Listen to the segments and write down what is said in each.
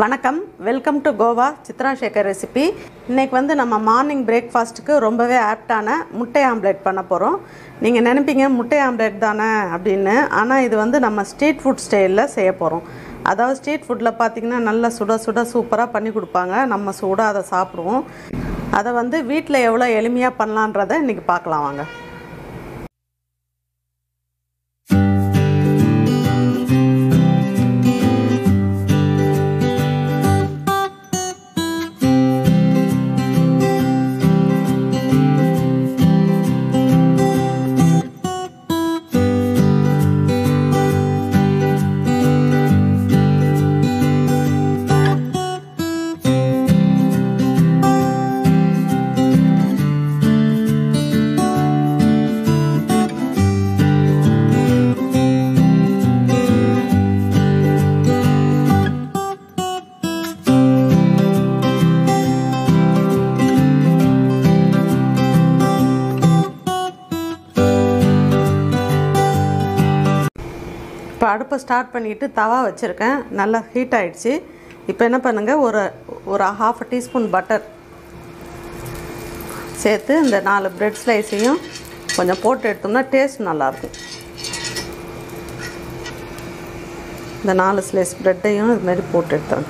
வணக்கம். Welcome to Goa Chitra Sekar recipe இன்னைக்கு வந்து நம்ம மார்னிங் பிரேக்ஃபாஸ்ட்டுக்கு ரொம்பவே ஆப்டான முட்டை ஆம்லேட் பண்ண போகிறோம் நீங்கள் நினைப்பீங்க முட்டை ஆம்லேட் தானே அப்படின்னு. ஆனால் இது வந்து நம்ம ஸ்ட்ரீட் ஃபுட் ஸ்டைலில் செய்ய போகிறோம் அதாவது ஸ்ட்ரீட் ஃபுட்டில் பார்த்தீங்கன்னா நல்லா சுட சுட சூப்பராக பண்ணி கொடுப்பாங்க. நம்ம சூடாக அதை சாப்பிடுவோம். அதை வந்து வீட்டில் எவ்வளோ எளிமையாக பண்ணலான்றதை இன்றைக்கி பார்க்கலாம் வாங்க. இப்போ அடுப்பை ஸ்டார்ட் பண்ணிவிட்டு தவா வச்சுருக்கேன். நல்லா ஹீட் ஆகிடுச்சு இப்போ என்ன பண்ணுங்கள் ஒரு ஒரு ஹாஃப் டீஸ்பூன் பட்டர் சேர்த்து இந்த நாலு பிரெட் ஸ்லைஸையும் கொஞ்சம் போட்டு எடுத்தோம்னா டேஸ்ட் நல்லாயிருக்கும். இந்த நாலு ஸ்லைஸ் ப்ரெட்டையும் இதுமாரி போட்டு எடுத்துறேன்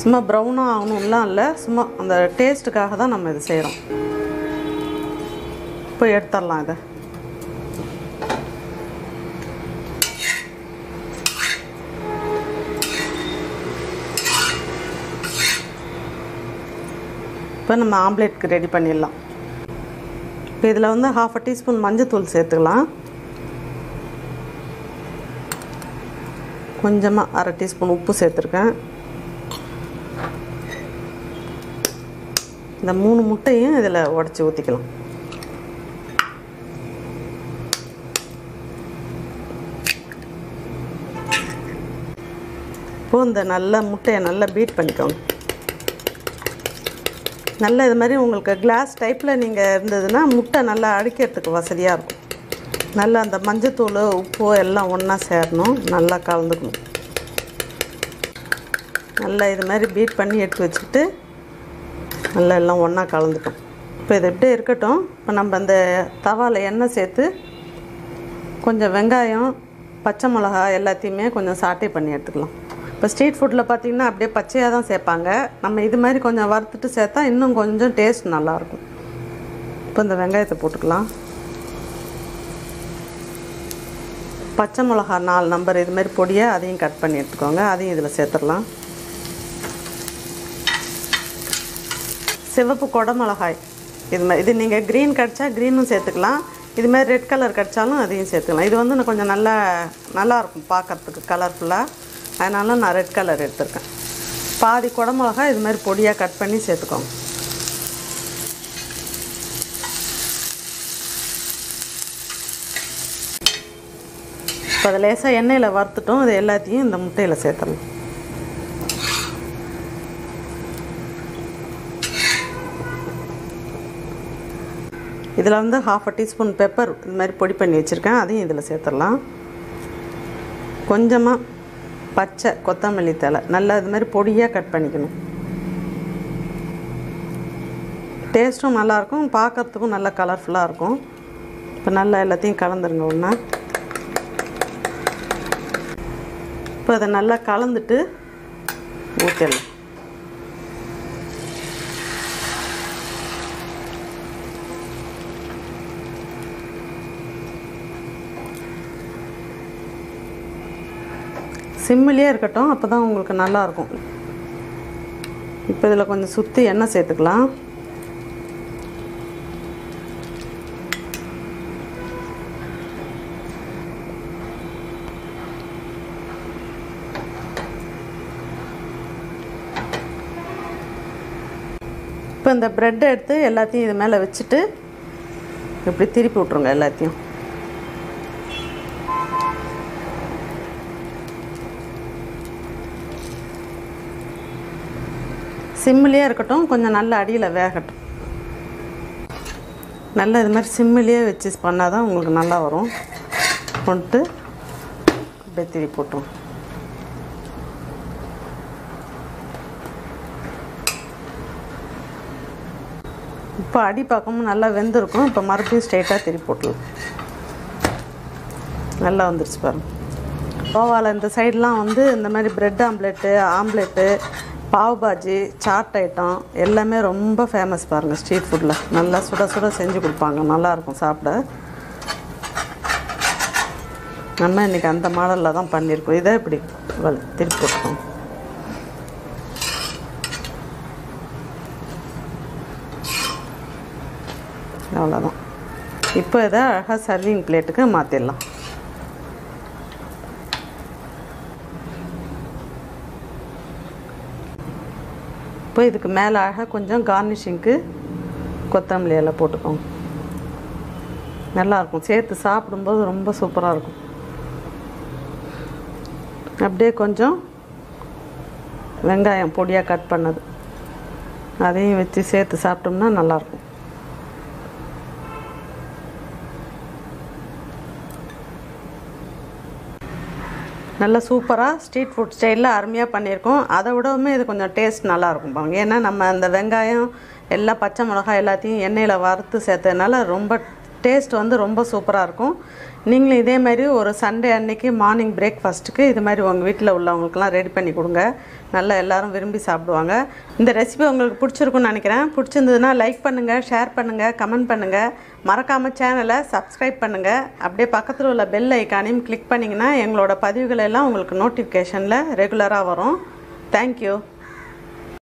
சும்மா ப்ரௌனாக ஆகணும்லாம் இல்லை. சும்மா அந்த டேஸ்ட்டுக்காக தான் நம்ம இது செய்கிறோம் இப்போ எடுத்துடலாம் இதை. இப்போ நம்ம ஆம்லேட்க்கு ரெடி பண்ணிடலாம். இப்போ இதில் வந்து ஹாஃப் அ டீஸ்பூன் மஞ்சத்தூள் சேர்த்துக்கலாம். கொஞ்சமாக அரை டீஸ்பூன் உப்பு சேர்த்துருக்கேன். இந்த மூணு முட்டையும் இதில் உடச்சி ஊற்றிக்கலாம் இப்போது இந்த நல்ல முட்டையை நல்லா பீட் பண்ணிக்கோங்க. நல்ல இது மாதிரி உங்களுக்கு கிளாஸ் டைப்பில் நீங்கள் இருந்ததுன்னா முட்டை நல்லா அடிக்கிறதுக்கு வசதியாக இருக்கும். நல்லா அந்த மஞ்சத்தூள் உப்பு எல்லாம் ஒன்றா சேரணும். நல்லா கலந்துக்கணும். நல்லா இது மாதிரி பீட் பண்ணி எடுத்து வச்சுக்கிட்டு நல்லா எல்லாம் ஒன்றா கலந்துக்கும் இப்போ இது இப்படியே இருக்கட்டும். இப்போ நம்ம அந்த தவாவில் எண்ணெய் சேர்த்து கொஞ்சம் வெங்காயம் பச்சை மிளகா எல்லாத்தையுமே கொஞ்சம் சாட்டை பண்ணி எடுத்துக்கலாம். இப்போ ஸ்ட்ரீட் ஃபுட்டில் பார்த்திங்கன்னா அப்படியே பச்சையாக தான் சேர்ப்பாங்க. நம்ம இது மாதிரி கொஞ்சம் வறுத்துட்டு சேர்த்தா இன்னும் கொஞ்சம் டேஸ்ட் நல்லாயிருக்கும் இப்போ இந்த வெங்காயத்தை போட்டுக்கலாம். பச்சை மிளகா நாலு நம்பர் இது மாதிரி அதையும் கட் பண்ணி எடுத்துக்கோங்க. அதையும் இதில் சேர்த்துடலாம். சிவப்பு குடமிளகாய் இது மாதிரி இது நீங்கள் க்ரீன் கிடச்சா க்ரீனும் சேர்த்துக்கலாம். இது மாதிரி ரெட் கலர் கிடச்சாலும் அதையும் சேர்த்துக்கலாம். இது வந்து கொஞ்சம் நல்லா நல்லாயிருக்கும் பார்க்குறதுக்கு கலர்ஃபுல்லாக அதனால் நான் ரெட் கலர் எடுத்திருக்கேன். பாதி குடமிளகா இது மாதிரி பொடியாக கட் பண்ணி சேர்த்துக்கோங்க. இப்போ அதை லேசாக எண்ணெயில் வறுத்துட்டோம். இது எல்லாத்தையும் இந்த முட்டையில் சேர்த்துடலாம் இதில் வந்து ஹாஃப் அ டீஸ்பூன் பெப்பர் இது மாதிரி பொடி பண்ணி வச்சுருக்கேன். அதையும் இதில் சேர்த்துடலாம். கொஞ்சமாக பச்சை கொத்தமல்லி தலை நல்லா இது மாதிரி பொடியாக கட் பண்ணிக்கணும். டேஸ்ட்டும் நல்லாயிருக்கும். பார்க்குறதுக்கும் நல்லா கலர்ஃபுல்லாக இருக்கும். இப்போ நல்லா எல்லாத்தையும் கலந்துருங்க ஒன்றா. இப்போ அதை நல்லா கலந்துட்டு ஊற்றிடலாம் சிம்மிலே இருக்கட்டும் அப்போ தான் உங்களுக்கு நல்லாயிருக்கும். இப்போ இதில் கொஞ்சம் சுற்றி எண்ணெய் சேர்த்துக்கலாம். இப்போ இந்த ப்ரெட்டை எடுத்து எல்லாத்தையும் இது மேலே வச்சுட்டு இப்படி திருப்பி விட்ருங்க எல்லாத்தையும். சிம்மிலே இருக்கட்டும் கொஞ்சம் நல்ல அடியில் வேகட்டும். நல்லா இது மாதிரி சிம்மிலேயே வச்சு பண்ணால் தான் உங்களுக்கு நல்லா வரும். கொண்டு அப்படியே திருப்பி போட்டுரும் இப்போ அடி பக்கமும் நல்லா வெந்திருக்கும். இப்போ மறுபடியும் ஸ்ட்ரெயிட்டாக திருப்பி போட்டலாம் நல்லா வந்துருச்சு பாருங்கள் கோவாவில் இந்த சைட்லாம் வந்து இந்த மாதிரி bread omelette omelette pav bhaji chaat item எல்லாமே ரொம்ப ஃபேமஸ் பாருங்கள் ஸ்ட்ரீட் ஃபுட்டில் நல்லா சுட சுட செஞ்சு கொடுப்பாங்க. நல்லாயிருக்கும் சாப்பிட. நம்ம இன்றைக்கி அந்த மாடலில் தான் பண்ணியிருக்கோம். இதை இப்படி திருப்பி கொடுப்போம் அவ்வளோதான் இப்போ இதை அழகாக சர்விங் பிளேட்டுக்கு மாற்றிடலாம் இப்போ இதுக்கு மேலே அழகாக கொஞ்சம் கார்னிஷிங்க்கு கொத்தமல்லி எல்லாம் போட்டுக்கோங்க. நல்லாயிருக்கும். சேர்த்து சாப்பிடும்போது ரொம்ப சூப்பராக இருக்கும். அப்படியே கொஞ்சம் வெங்காயம் பொடியாக கட் பண்ணது. அதையும் வச்சு சேர்த்து சாப்பிட்டோம்னா நல்லாயிருக்கும். நல்லா சூப்பராக ஸ்ட்ரீட் ஃபுட் ஸ்டைலில் அருமையாக பண்ணியிருக்கோம். அதை விடவுமே இது கொஞ்சம் டேஸ்ட் நல்லாயிருக்கும் பாருங்க. ஏன்னா நம்ம அந்த வெங்காயம் எல்லா பச்சை மிளகாய் எல்லாத்தையும் எண்ணெயில் வறுத்து சேர்த்ததுனால ரொம்ப டேஸ்ட் வந்து ரொம்ப சூப்பராக இருக்கும். நீங்களும் இதே மாதிரி ஒரு சண்டே அன்னைக்கு மார்னிங் பிரேக்ஃபாஸ்ட்டுக்கு இது மாதிரி உங்கள் வீட்டில் உள்ளவங்களுக்கெல்லாம் ரெடி பண்ணி கொடுங்க. நல்லா எல்லாரும் விரும்பி சாப்பிடுவாங்க. இந்த ரெசிபி உங்களுக்கு பிடிச்சிருக்குன்னு நினைக்கிறேன். பிடிச்சிருந்ததுன்னா லைக் பண்ணுங்கள் ஷேர் பண்ணுங்கள் கமெண்ட் பண்ணுங்கள் மறக்காமல் சேனலை சப்ஸ்கிரைப் பண்ணுங்கள் அப்படியே பக்கத்தில் உள்ள பெல் ஐக்கானையும் கிளிக் பண்ணிங்கன்னா எங்களோட பதிவுகளெல்லாம் உங்களுக்கு நோட்டிஃபிகேஷனில் ரெகுலராக வரும். தேங்க்யூ